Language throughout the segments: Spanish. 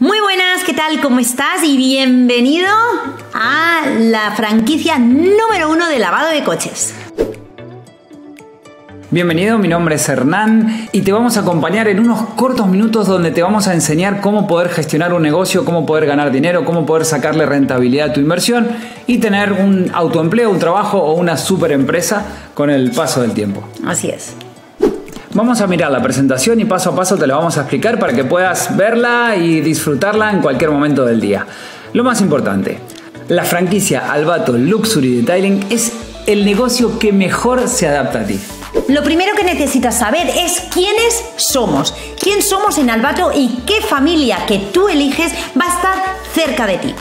Muy buenas, ¿qué tal? ¿Cómo estás? Y bienvenido a la franquicia número uno de lavado de coches. Bienvenido, mi nombre es Hernán y te vamos a acompañar en unos cortos minutos donde te vamos a enseñar cómo poder gestionar un negocio, cómo poder ganar dinero, cómo poder sacarle rentabilidad a tu inversión y tener un autoempleo, un trabajo o una super empresa con el paso del tiempo. Así es. Vamos a mirar la presentación y paso a paso te la vamos a explicar para que puedas verla y disfrutarla en cualquier momento del día. Lo más importante, la franquicia Albato Luxury Detailing es el negocio que mejor se adapta a ti. Lo primero que necesitas saber es quiénes somos, quién somos en Albato y qué familia que tú eliges va a estar cerca de ti.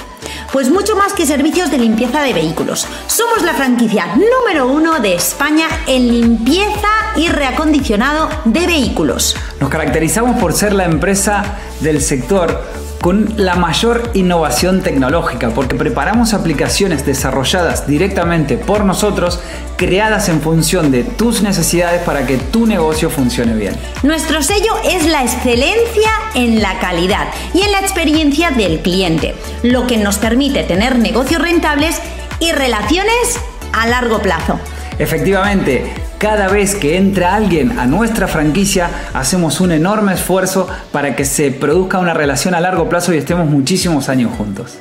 Pues mucho más que servicios de limpieza de vehículos. Somos la franquicia número uno de España en limpieza y reacondicionado de vehículos. Nos caracterizamos por ser la empresa del sector con la mayor innovación tecnológica, porque preparamos aplicaciones desarrolladas directamente por nosotros, creadas en función de tus necesidades para que tu negocio funcione bien. Nuestro sello es la excelencia en la calidad y en la experiencia del cliente, lo que nos permite tener negocios rentables y relaciones a largo plazo. Efectivamente, cada vez que entra alguien a nuestra franquicia, hacemos un enorme esfuerzo para que se produzca una relación a largo plazo y estemos muchísimos años juntos.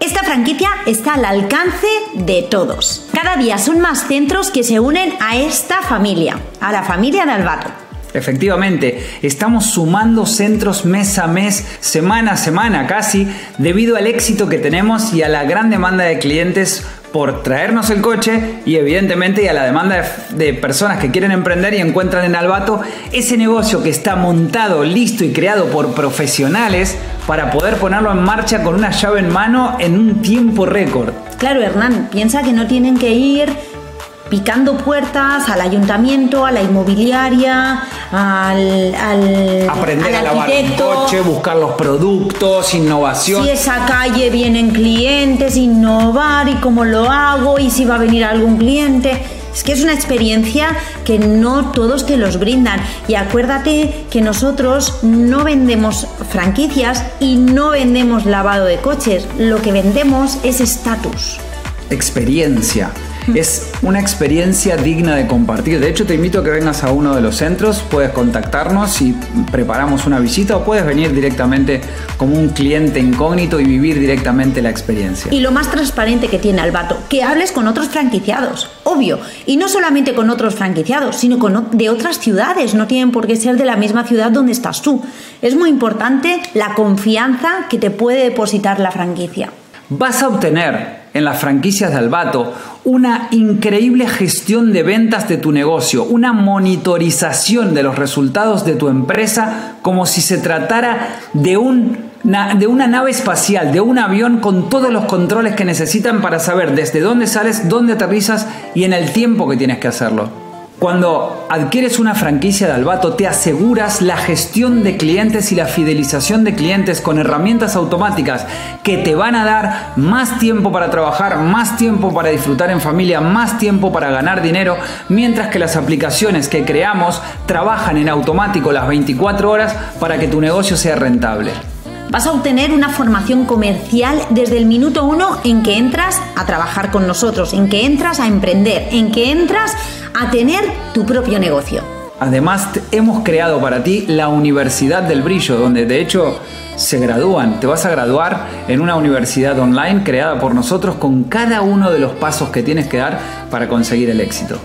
Esta franquicia está al alcance de todos. Cada día son más centros que se unen a esta familia, a la familia de Albato. Efectivamente, estamos sumando centros mes a mes, semana a semana casi, debido al éxito que tenemos y a la gran demanda de clientes por traernos el coche y evidentemente a la demanda de, personas que quieren emprender y encuentran en Albato ese negocio que está montado, listo y creado por profesionales para poder ponerlo en marcha con una llave en mano en un tiempo récord. Claro, Hernán, piensa que no tienen que ir picando puertas al ayuntamiento, a la inmobiliaria, al, al aprender al a lavar un coche, buscar los productos, innovación. Si esa calle vienen clientes, innovar y cómo lo hago y si va a venir algún cliente. Es que es una experiencia que no todos te los brindan. Y acuérdate que nosotros no vendemos franquicias y no vendemos lavado de coches. Lo que vendemos es estatus. Experiencia. Es una experiencia digna de compartir. De hecho, te invito a que vengas a uno de los centros, puedes contactarnos y preparamos una visita o puedes venir directamente como un cliente incógnito y vivir directamente la experiencia. Y lo más transparente que tiene Albato, que hables con otros franquiciados, obvio. Y no solamente con otros franquiciados, sino con de otras ciudades. No tienen por qué ser de la misma ciudad donde estás tú. Es muy importante la confianza que te puede depositar la franquicia. Vas a obtener en las franquicias de Albato una increíble gestión de ventas de tu negocio, una monitorización de los resultados de tu empresa como si se tratara de un de una nave espacial, de un avión con todos los controles que necesitan para saber desde dónde sales, dónde aterrizas y en el tiempo que tienes que hacerlo. Cuando adquieres una franquicia de Albato, te aseguras la gestión de clientes y la fidelización de clientes con herramientas automáticas que te van a dar más tiempo para trabajar, más tiempo para disfrutar en familia, más tiempo para ganar dinero, mientras que las aplicaciones que creamos trabajan en automático las 24 horas para que tu negocio sea rentable. Vas a obtener una formación comercial desde el minuto uno en que entras a trabajar con nosotros, en que entras a emprender, en que entras a tener tu propio negocio. Además, hemos creado para ti la Universidad del Brillo, donde de hecho se gradúan. Te vas a graduar en una universidad online creada por nosotros con cada uno de los pasos que tienes que dar para conseguir el éxito.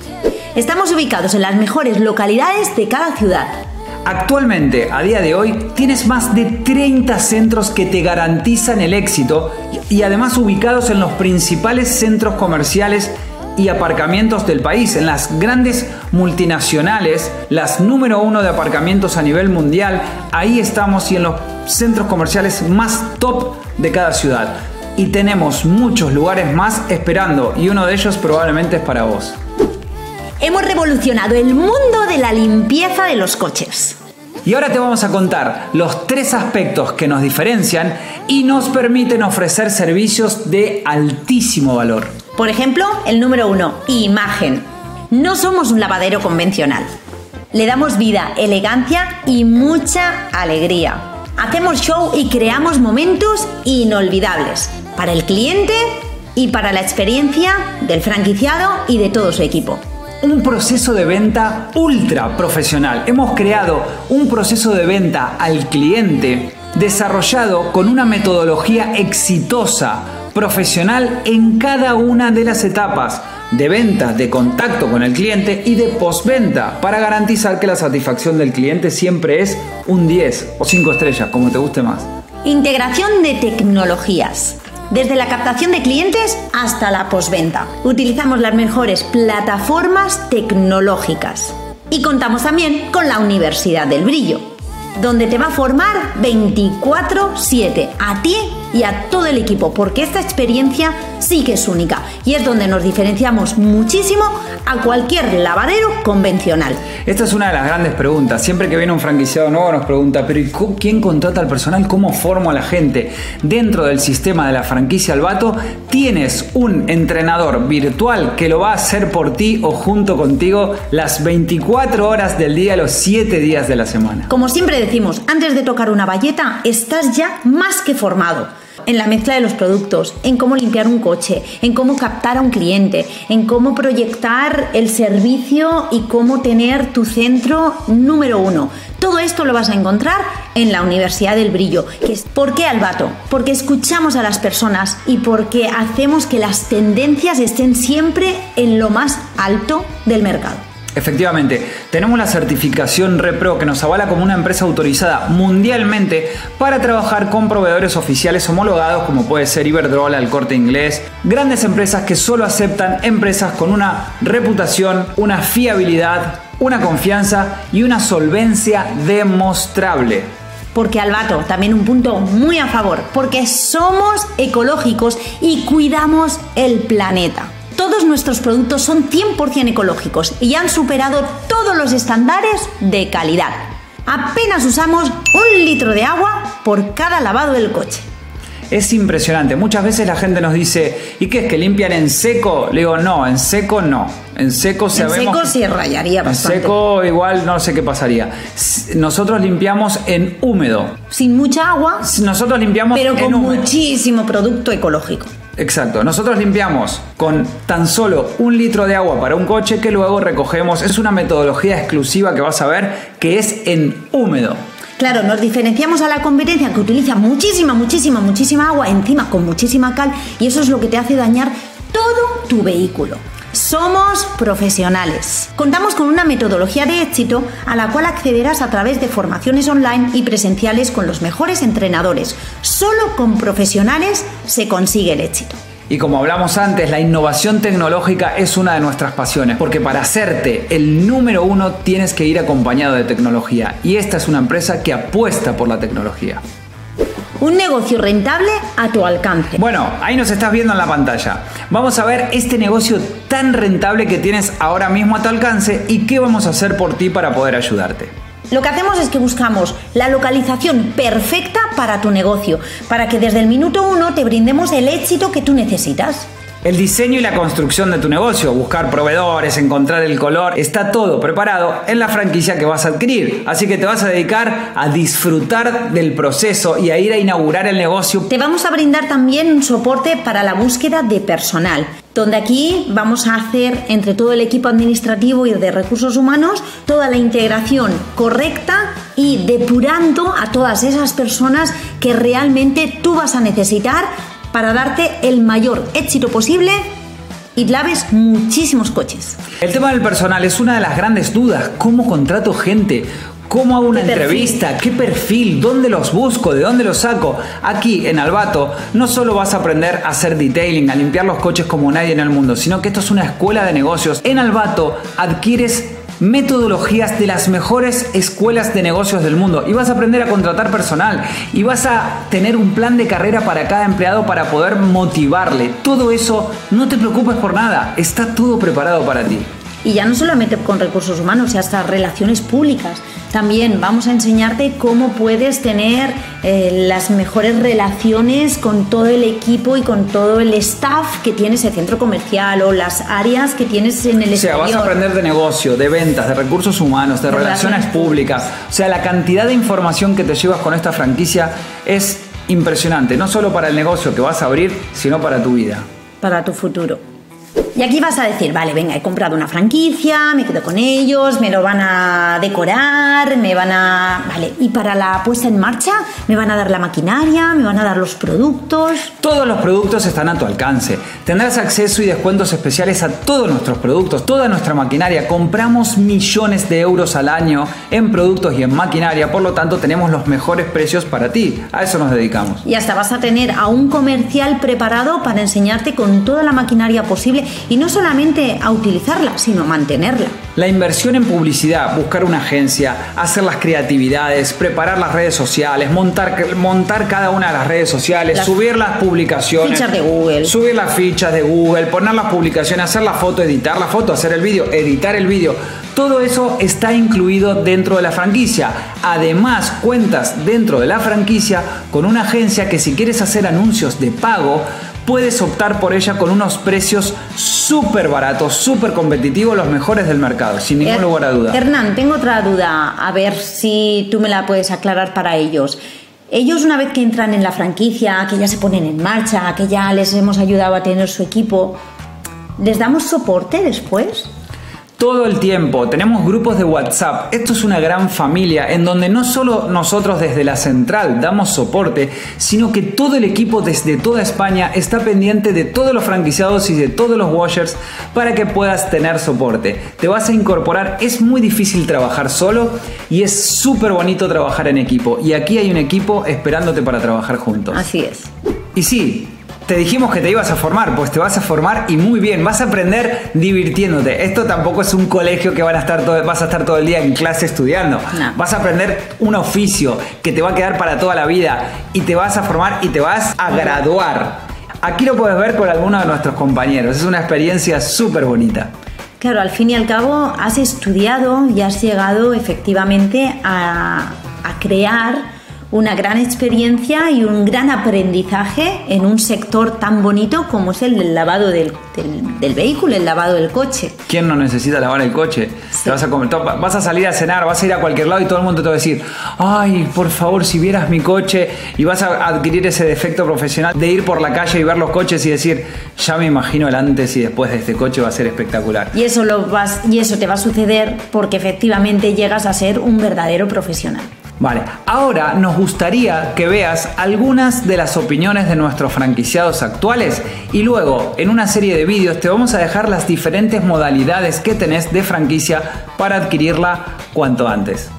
Estamos ubicados en las mejores localidades de cada ciudad Actualmente, a día de hoy, tienes más de 30 centros que te garantizan el éxito y además ubicados en los principales centros comerciales y aparcamientos del país, en las grandes multinacionales, las número uno de aparcamientos a nivel mundial, ahí estamos y en los centros comerciales más top de cada ciudad. Y tenemos muchos lugares más esperando y uno de ellos probablemente es para vos hemos revolucionado el mundo de la limpieza de los coches. Y ahora te vamos a contar los tres aspectos que nos diferencian y nos permiten ofrecer servicios de altísimo valor. Por ejemplo, el número uno, imagen. No somos un lavadero convencional. Le damos vida, elegancia y mucha alegría. Hacemos show y creamos momentos inolvidables para el cliente y para la experiencia del franquiciado y de todo su equipo un proceso de venta ultra profesional. Hemos creado un proceso de venta al cliente desarrollado con una metodología exitosa, profesional en cada una de las etapas de venta, de contacto con el cliente y de postventa para garantizar que la satisfacción del cliente siempre es un 10 o 5 estrellas, como te guste más. Integración de tecnologías. Desde la captación de clientes hasta la postventa. Utilizamos las mejores plataformas tecnológicas. Y contamos también con la Universidad del Brillo, donde te va a formar 24/7 a ti y a todo el equipo, porque esta experiencia sí que es única y es donde nos diferenciamos muchísimo a cualquier lavadero convencional. Esta es una de las grandes preguntas. Siempre que viene un franquiciado nuevo nos pregunta, pero ¿quién contrata al personal? ¿Cómo formo a la gente? Dentro del sistema de la franquicia Albato tienes un entrenador virtual que lo va a hacer por ti o junto contigo las 24 horas del día, los 7 días de la semana. Como siempre decimos, antes de tocar una valleta, estás ya más que formado en la mezcla de los productos, en cómo limpiar un coche, en cómo captar a un cliente, en cómo proyectar el servicio y cómo tener tu centro número uno. Todo esto lo vas a encontrar en la Universidad del Brillo. ¿Por qué Albato? Porque escuchamos a las personas y porque hacemos que las tendencias estén siempre en lo más alto del mercado. Efectivamente, tenemos la certificación Repro que nos avala como una empresa autorizada mundialmente para trabajar con proveedores oficiales homologados como puede ser Iberdrola, el Corte Inglés, grandes empresas que solo aceptan empresas con una reputación, una fiabilidad, una confianza y una solvencia demostrable. Porque Albato, también un punto muy a favor, porque somos ecológicos y cuidamos el planeta. Todos nuestros productos son 100% ecológicos y han superado todos los estándares de calidad. Apenas usamos un litro de agua por cada lavado del coche. Es impresionante. Muchas veces la gente nos dice, ¿y qué es que limpian en seco? Le digo, no, en seco no. En seco se En seco se rayaría bastante. En seco igual no sé qué pasaría. Nosotros limpiamos en húmedo. Sin mucha agua. Nosotros limpiamos pero con muchísimo producto ecológico. Exacto, nosotros limpiamos con tan solo un litro de agua para un coche que luego recogemos. Es una metodología exclusiva que vas a ver que es en húmedo. Claro, nos diferenciamos a la competencia que utiliza muchísima, muchísima, muchísima agua, encima con muchísima cal, y eso es lo que te hace dañar todo tu vehículo. Somos profesionales. Contamos con una metodología de éxito a la cual accederás a través de formaciones online y presenciales con los mejores entrenadores. Solo con profesionales se consigue el éxito. Y como hablamos antes, la innovación tecnológica es una de nuestras pasiones, porque para hacerte el número uno tienes que ir acompañado de tecnología. Y esta es una empresa que apuesta por la tecnología. Un negocio rentable a tu alcance. Bueno, ahí nos estás viendo en la pantalla. Vamos a ver este negocio tan rentable que tienes ahora mismo a tu alcance y qué vamos a hacer por ti para poder ayudarte. Lo que hacemos es que buscamos la localización perfecta para tu negocio, para que desde el minuto uno te brindemos el éxito que tú necesitas. El diseño y la construcción de tu negocio, buscar proveedores, encontrar el color, está todo preparado en la franquicia que vas a adquirir. Así que te vas a dedicar a disfrutar del proceso y a ir a inaugurar el negocio. Te vamos a brindar también un soporte para la búsqueda de personal donde aquí vamos a hacer entre todo el equipo administrativo y de recursos humanos toda la integración correcta y depurando a todas esas personas que realmente tú vas a necesitar para darte el mayor éxito posible y laves muchísimos coches. El tema del personal es una de las grandes dudas. ¿Cómo contrato gente? ¿Cómo hago una entrevista? ¿Qué perfil? ¿Dónde los busco? ¿De dónde los saco? Aquí en Albato no solo vas a aprender a hacer detailing, a limpiar los coches como nadie en el mundo, sino que esto es una escuela de negocios. En Albato adquieres metodologías de las mejores escuelas de negocios del mundo y vas a aprender a contratar personal y vas a tener un plan de carrera para cada empleado para poder motivarle. Todo eso, no te preocupes por nada, está todo preparado para ti. Y ya no solamente con recursos humanos, hasta relaciones públicas. También vamos a enseñarte cómo puedes tener eh, las mejores relaciones con todo el equipo y con todo el staff que tiene ese centro comercial o las áreas que tienes en el O sea, vas a aprender de negocio, de ventas, de recursos humanos, de, relaciones públicas. O sea, la cantidad de información que te llevas con esta franquicia es impresionante, no solo para el negocio que vas a abrir, sino para tu vida. Para tu futuro. Y aquí vas a decir, vale, venga, he comprado una franquicia, me quedo con ellos, me lo van a decorar, me van a... Vale, y para la puesta en marcha, me van a dar la maquinaria, me van a dar los productos. Todos los productos están a tu alcance. Tendrás acceso y descuentos especiales a todos nuestros productos, toda nuestra maquinaria. Compramos millones de euros al año en productos y en maquinaria, por lo tanto tenemos los mejores precios para ti. A eso nos dedicamos. Y hasta vas a tener a un comercial preparado para enseñarte con toda la maquinaria posible y no solamente a utilizarla, sino a mantenerla. La inversión en publicidad, buscar una agencia, hacer las creatividades, preparar las redes sociales, montar, montar cada una de las redes sociales, subir las publicaciones. Fichas de Google. Subir las fichas de Google, poner las publicaciones, hacer la foto, editar la foto, hacer el vídeo, editar el vídeo. Todo eso está incluido dentro de la franquicia. Además, cuentas dentro de la franquicia con una agencia que si quieres hacer anuncios de pago, puedes optar por ella con unos precios súper baratos, súper competitivos, los mejores del mercado, sin ningún lugar a duda. Hernán, tengo otra duda, a ver si tú me la puedes aclarar para ellos. Ellos una vez que entran en la franquicia, que ya se ponen en marcha, que ya les hemos ayudado a tener su equipo, ¿les damos soporte después? Todo el tiempo. Tenemos grupos de WhatsApp. Esto es una gran familia en donde no solo nosotros desde la central damos soporte, sino que todo el equipo desde toda España está pendiente de todos los franquiciados y de todos los washers para que puedas tener soporte. Te vas a incorporar. Es muy difícil trabajar solo y es súper bonito trabajar en equipo. Y aquí hay un equipo esperándote para trabajar juntos. Así es. Y sí, te dijimos que te ibas a formar, pues te vas a formar y muy bien, vas a aprender divirtiéndote. Esto tampoco es un colegio que van a estar todo, vas a estar todo el día en clase estudiando. Vas a aprender un oficio que te va a quedar para toda la vida y te vas a formar y te vas a graduar. Aquí lo puedes ver con alguno de nuestros compañeros. Es una experiencia súper bonita. Claro, al fin y al cabo has estudiado y has llegado efectivamente a, a crear una gran experiencia y un gran aprendizaje en un sector tan bonito como es el del lavado del, vehículo, el lavado del coche. ¿Quién no necesita lavar el coche? vas, a vas a salir a cenar, vas a ir a cualquier lado y todo el mundo te va a decir, ay, por favor, si vieras mi coche y vas a adquirir ese defecto profesional de ir por la calle y ver los coches y decir, ya me imagino el antes y después de este coche va a ser espectacular. Y eso, lo vas, y eso te va a suceder porque efectivamente llegas a ser un verdadero profesional. Vale, ahora nos gustaría que veas algunas de las opiniones de nuestros franquiciados actuales y luego en una serie de vídeos te vamos a dejar las diferentes modalidades que tenés de franquicia para adquirirla cuanto antes.